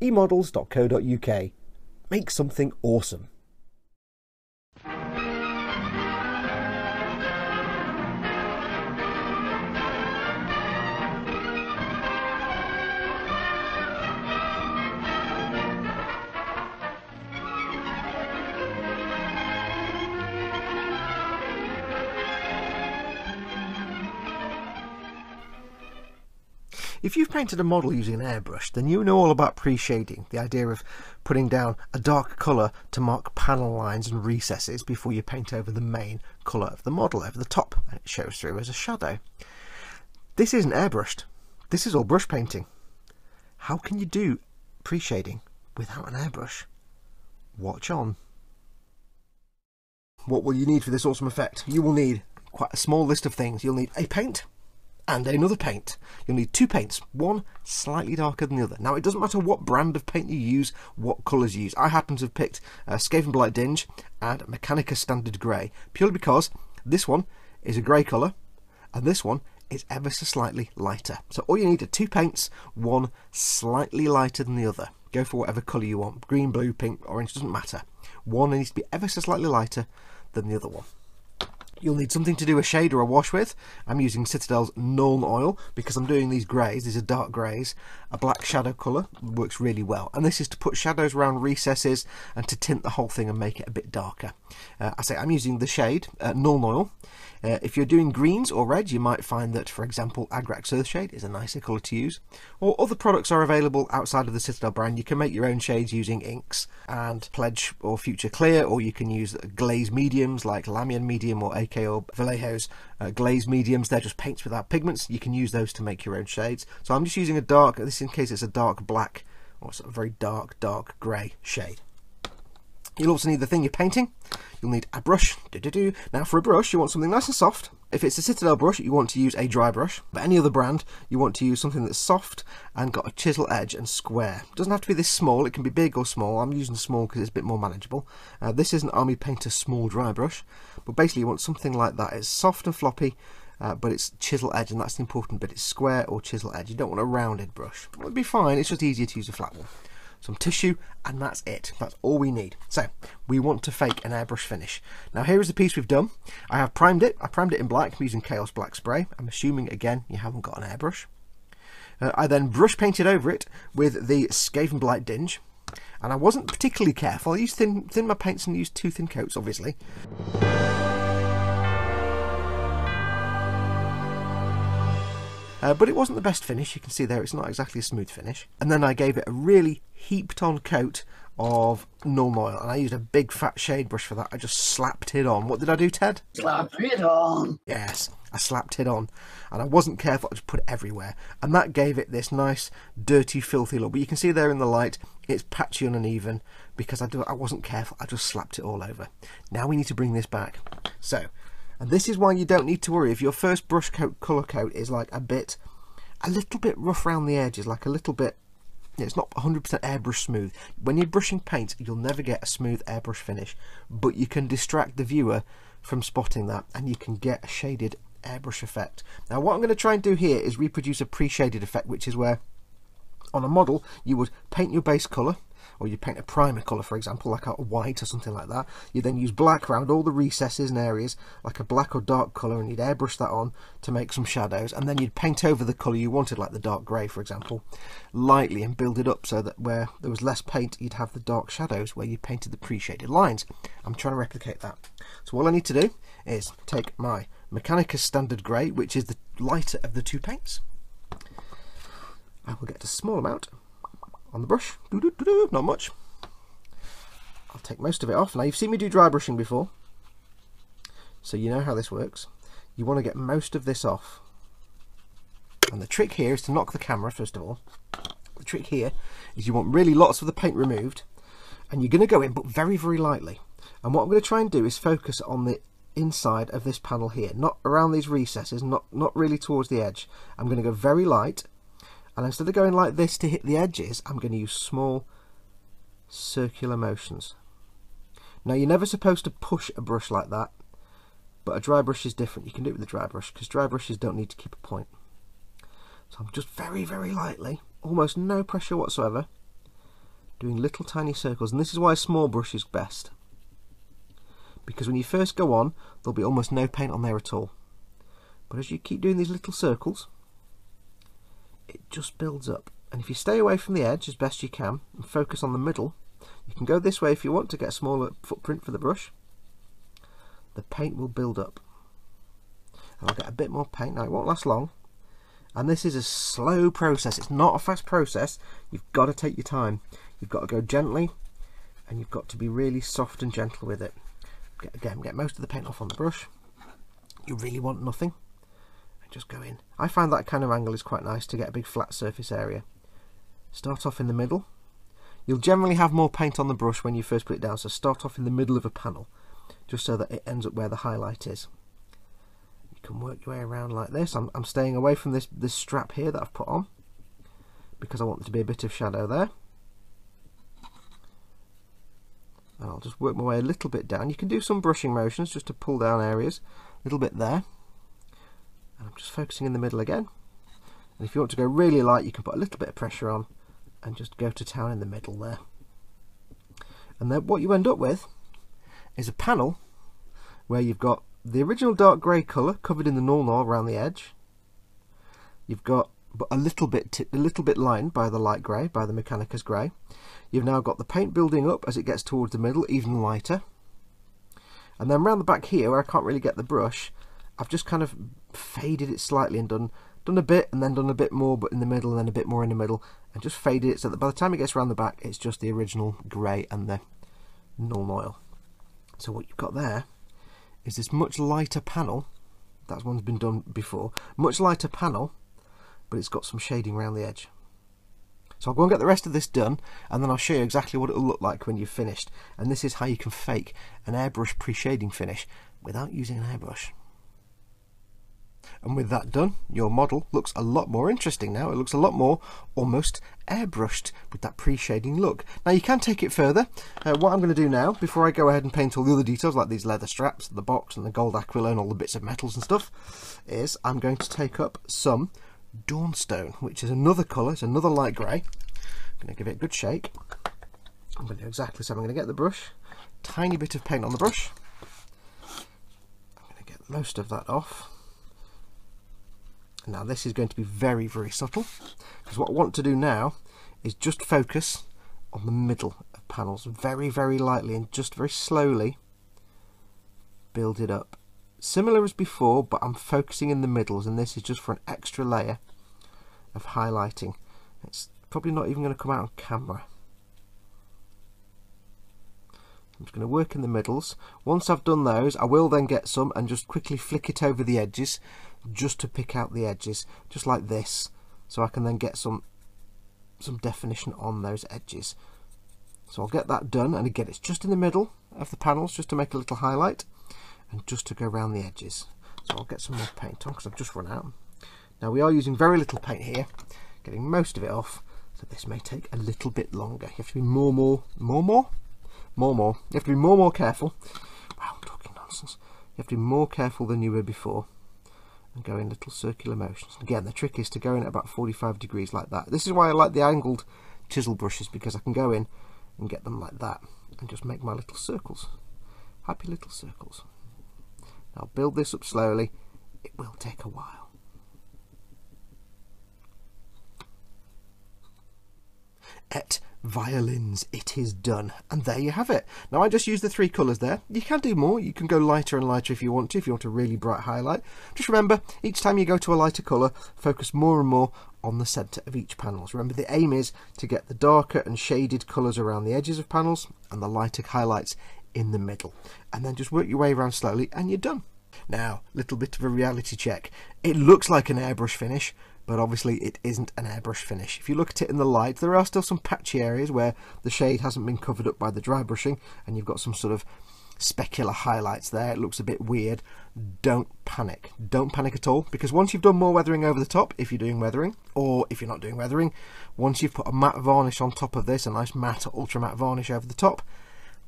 emodels.co.uk. Make something awesome. If you've painted a model using an airbrush, then you know all about pre-shading, the idea of putting down a dark colour to mark panel lines and recesses before you paint over the main colour of the model over the top, and it shows through as a shadow. This isn't airbrushed. This is all brush painting. How can you do pre-shading without an airbrush? Watch on. What will you need for this awesome effect? You will need quite a small list of things. You'll need a paint, and another paint. You'll need two paints, one slightly darker than the other. Now, it doesn't matter what brand of paint you use, what colours you use. I happen to have picked uh, Skaven Blight Dinge and Mechanicus Standard Grey, purely because this one is a grey colour, and this one is ever so slightly lighter. So all you need are two paints, one slightly lighter than the other. Go for whatever colour you want, green, blue, pink, orange, doesn't matter. One needs to be ever so slightly lighter than the other one. You'll need something to do a shade or a wash with. I'm using Citadel's Nuln Oil because I'm doing these greys. These are dark greys. A black shadow colour works really well. And this is to put shadows around recesses and to tint the whole thing and make it a bit darker. Uh, I say I'm using the shade uh, Nuln Oil. Uh, if you're doing greens or red, you might find that, for example, Agrax Earthshade is a nicer colour to use. Or other products are available outside of the Citadel brand. You can make your own shades using inks and Pledge or Future Clear, or you can use glaze mediums like Lahmian Medium or AK or Vallejo's uh, glaze mediums. They're just paints without pigments. You can use those to make your own shades. So I'm just using a dark, this in case it's a dark black or sort of very dark, dark grey shade. You'll also need the thing you're painting. You'll need a brush. Now for a brush, you want something nice and soft. If it's a Citadel brush, you want to use a dry brush. But any other brand, you want to use something that's soft and got a chisel edge and square. It doesn't have to be this small, it can be big or small. I'm using small because it's a bit more manageable. Uh, this is an Army Painter small dry brush. But basically you want something like that. It's soft and floppy, uh, but it's chisel edge and that's the important bit. It's square or chisel edge. You don't want a rounded brush. It would be fine, it's just easier to use a flat one some tissue, and that's it. That's all we need. So we want to fake an airbrush finish. Now here is the piece we've done. I have primed it. I primed it in black using Chaos Black Spray. I'm assuming, again, you haven't got an airbrush. Uh, I then brush painted over it with the Skaven Blight Dinge. And I wasn't particularly careful. I used thin, thin my paints and used two thin coats, obviously. Uh, but it wasn't the best finish. You can see there it's not exactly a smooth finish. And then I gave it a really heaped on coat of Nuln Oil. And I used a big fat shade brush for that. I just slapped it on. What did I do, Ted? Slap it on. Yes, I slapped it on. And I wasn't careful. I just put it everywhere. And that gave it this nice, dirty, filthy look. But you can see there in the light, it's patchy and uneven because I, do, I wasn't careful. I just slapped it all over. Now we need to bring this back. So and this is why you don't need to worry if your first brush coat colour coat is like a bit, a little bit rough around the edges, like a little bit, it's not 100% airbrush smooth. When you're brushing paint, you'll never get a smooth airbrush finish, but you can distract the viewer from spotting that and you can get a shaded airbrush effect. Now what I'm going to try and do here is reproduce a pre-shaded effect, which is where on a model you would paint your base colour, or you paint a primer colour, for example, like a white or something like that. You then use black around all the recesses and areas, like a black or dark colour, and you'd airbrush that on to make some shadows, and then you'd paint over the colour you wanted, like the dark grey, for example, lightly and build it up so that where there was less paint, you'd have the dark shadows where you painted the pre-shaded lines. I'm trying to replicate that. So all I need to do is take my Mechanicus Standard Grey, which is the lighter of the two paints. I will get a small amount on the brush. Doo -doo -doo not much. I'll take most of it off. Now you've seen me do dry brushing before, so you know how this works. You want to get most of this off. And the trick here is to knock the camera, first of all. The trick here is you want really lots of the paint removed, and you're going to go in, but very, very lightly. And what I'm going to try and do is focus on the inside of this panel here, not around these recesses, not, not really towards the edge. I'm going to go very light, and instead of going like this to hit the edges I'm going to use small circular motions. Now you're never supposed to push a brush like that but a dry brush is different. You can do it with a dry brush because dry brushes don't need to keep a point. So I'm just very very lightly almost no pressure whatsoever doing little tiny circles. And this is why a small brush is best. Because when you first go on there'll be almost no paint on there at all. But as you keep doing these little circles just builds up. And if you stay away from the edge as best you can and focus on the middle you can go this way if you want to get a smaller footprint for the brush. The paint will build up. And I'll get a bit more paint. Now it won't last long. And this is a slow process. It's not a fast process. You've got to take your time. You've got to go gently and you've got to be really soft and gentle with it. Get, again get most of the paint off on the brush. You really want nothing just go in I find that kind of angle is quite nice to get a big flat surface area start off in the middle you'll generally have more paint on the brush when you first put it down so start off in the middle of a panel just so that it ends up where the highlight is You can work your way around like this. I'm, I'm staying away from this, this strap here that I've put on because I want there to be a bit of shadow there. And I'll just work my way a little bit down. You can do some brushing motions just to pull down areas. A little bit there. And I'm just focusing in the middle again. And if you want to go really light, you can put a little bit of pressure on and just go to town in the middle there. And then what you end up with is a panel where you've got the original dark grey colour covered in the Nuln Oil around the edge. You've got but a little bit a little bit lined by the light grey, by the Mechanicus grey. You've now got the paint building up as it gets towards the middle, even lighter. And then around the back here, where I can't really get the brush, I've just kind of faded it slightly and done done a bit and then done a bit more but in the middle and then a bit more in the middle and just faded it so that by the time it gets around the back it's just the original grey and the Nuln Oil. So what you've got there is this much lighter panel. That one's been done before. Much lighter panel but it's got some shading around the edge. So I'll go and get the rest of this done and then I'll show you exactly what it'll look like when you've finished. And this is how you can fake an airbrush pre-shading finish without using an airbrush and with that done, your model looks a lot more interesting now. It looks a lot more almost airbrushed with that pre-shading look. Now you can take it further. Uh, what I'm going to do now, before I go ahead and paint all the other details like these leather straps, the box and the gold aquila and all the bits of metals and stuff, is I'm going to take up some Dawnstone, which is another colour, it's another light grey. I'm going to give it a good shake. I'm going to do exactly the so. I'm going to get the brush, tiny bit of paint on the brush. I'm going to get most of that off. Now this is going to be very, very subtle because what I want to do now is just focus on the middle of panels very, very lightly and just very slowly build it up. Similar as before, but I'm focusing in the middles and this is just for an extra layer of highlighting. It's probably not even going to come out on camera. I'm just going to work in the middles. Once I've done those, I will then get some and just quickly flick it over the edges just to pick out the edges, just like this. So I can then get some some definition on those edges. So I'll get that done and again it's just in the middle of the panels just to make a little highlight and just to go around the edges. So I'll get some more paint on because I've just run out. Now we are using very little paint here, getting most of it off, so this may take a little bit longer. You have to be more, more, more, more, more, more. You have to be more, more careful. Wow, I'm talking nonsense. You have to be more careful than you were before and go in little circular motions. Again, the trick is to go in at about 45 degrees like that. This is why I like the angled chisel brushes because I can go in and get them like that and just make my little circles. Happy little circles. I'll build this up slowly. It will take a while. Et violins. It is done. And there you have it. Now I just used the three colours there. You can do more. You can go lighter and lighter if you want to if you want a really bright highlight. Just remember each time you go to a lighter colour focus more and more on the centre of each panels. Remember the aim is to get the darker and shaded colours around the edges of panels and the lighter highlights in the middle. And then just work your way around slowly and you're done. Now little bit of a reality check. It looks like an airbrush finish but obviously it isn't an airbrush finish. If you look at it in the light, there are still some patchy areas where the shade hasn't been covered up by the dry brushing and you've got some sort of specular highlights there. It looks a bit weird. Don't panic. Don't panic at all because once you've done more weathering over the top, if you're doing weathering, or if you're not doing weathering, once you've put a matte varnish on top of this, a nice matte ultra matte varnish over the top,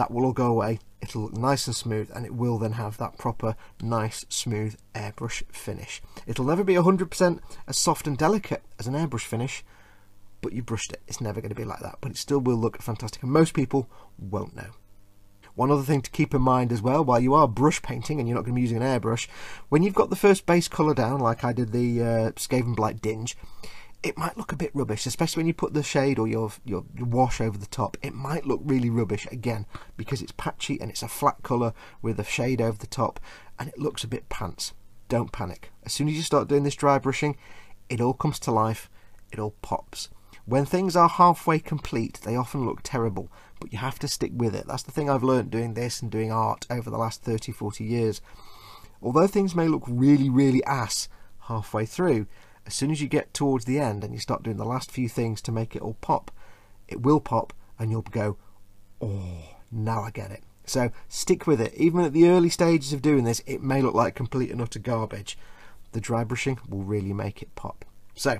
that will all go away it'll look nice and smooth and it will then have that proper nice smooth airbrush finish it'll never be 100% as soft and delicate as an airbrush finish but you brushed it. It's never going to be like that, but it still will look fantastic, and most people won't know. One other thing to keep in mind as well, while you are brush painting and you're not going to be using an airbrush, when you've got the first base colour down, like I did the uh, Skaven Blight Dinge, it might look a bit rubbish, especially when you put the shade or your, your wash over the top. It might look really rubbish again because it's patchy and it's a flat colour with a shade over the top and it looks a bit pants. Don't panic. As soon as you start doing this dry brushing, it all comes to life, it all pops. When things are halfway complete, they often look terrible, but you have to stick with it. That's the thing I've learned doing this and doing art over the last 30, 40 years. Although things may look really, really ass halfway through, as soon as you get towards the end and you start doing the last few things to make it all pop, it will pop and you'll go, oh, now I get it. So stick with it. Even at the early stages of doing this, it may look like complete and utter garbage. The dry brushing will really make it pop. So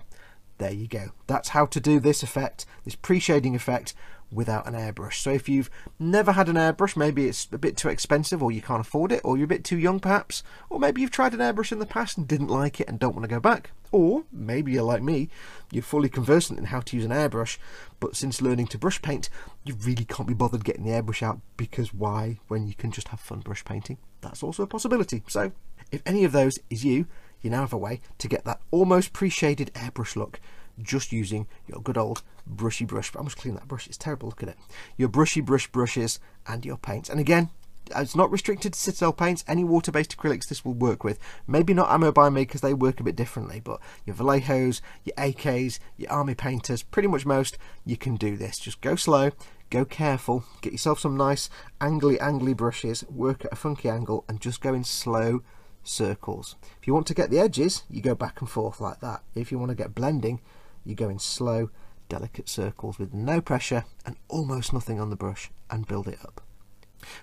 there you go. That's how to do this effect, this pre-shading effect without an airbrush. So if you've never had an airbrush, maybe it's a bit too expensive or you can't afford it or you're a bit too young perhaps, or maybe you've tried an airbrush in the past and didn't like it and don't want to go back, or maybe you're like me, you're fully conversant in how to use an airbrush, but since learning to brush paint, you really can't be bothered getting the airbrush out because why when you can just have fun brush painting? That's also a possibility. So if any of those is you, you now have a way to get that almost pre-shaded airbrush look just using your good old brushy brush. I must clean that brush, it's terrible, look at it. Your brushy brush brushes and your paints. And again, it's not restricted to Citadel paints. Any water-based acrylics this will work with. Maybe not Ammo by Mig because they work a bit differently, but your Vallejos, your AKs, your Army Painters, pretty much most, you can do this. Just go slow, go careful, get yourself some nice angly, angly brushes, work at a funky angle, and just go in slow circles. If you want to get the edges, you go back and forth like that. If you want to get blending, you go in slow, delicate circles with no pressure and almost nothing on the brush and build it up.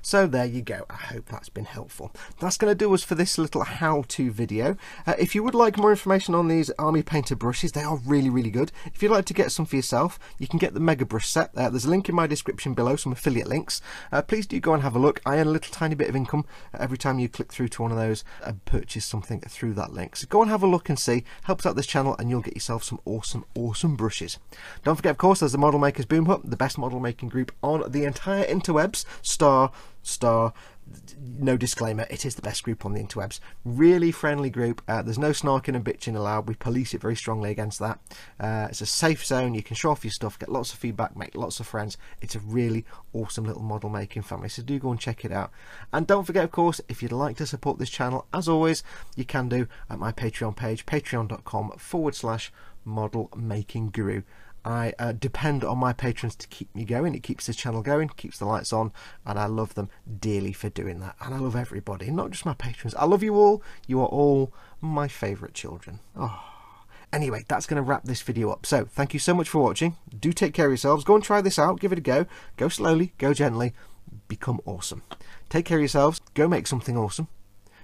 So there you go. I hope that's been helpful. That's going to do us for this little how-to video. Uh, if you would like more information on these Army Painter brushes, they are really, really good. If you'd like to get some for yourself, you can get the Mega Brush set. Uh, there's a link in my description below, some affiliate links. Uh, please do go and have a look. I earn a little tiny bit of income every time you click through to one of those and purchase something through that link. So go and have a look and see. Helps out this channel and you'll get yourself some awesome, awesome brushes. Don't forget, of course, there's the Model Makers Boom Hut, the best model making group on the entire interwebs. Star star no disclaimer, it is the best group on the interwebs. Really friendly group. Uh, there's no snarking and bitching allowed. We police it very strongly against that. Uh, it's a safe zone. You can show off your stuff, get lots of feedback, make lots of friends. It's a really awesome little model making family. So do go and check it out. And don't forget, of course, if you'd like to support this channel, as always, you can do at my Patreon page, patreon.com forward slash model making guru. I uh, depend on my patrons to keep me going. It keeps this channel going, keeps the lights on, and I love them dearly for doing that. And I love everybody, not just my patrons. I love you all. You are all my favourite children. Oh. Anyway, that's going to wrap this video up. So, thank you so much for watching. Do take care of yourselves. Go and try this out. Give it a go. Go slowly. Go gently. Become awesome. Take care of yourselves. Go make something awesome.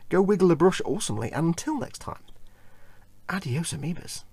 Go wiggle the brush awesomely. And until next time, adios, amoebas.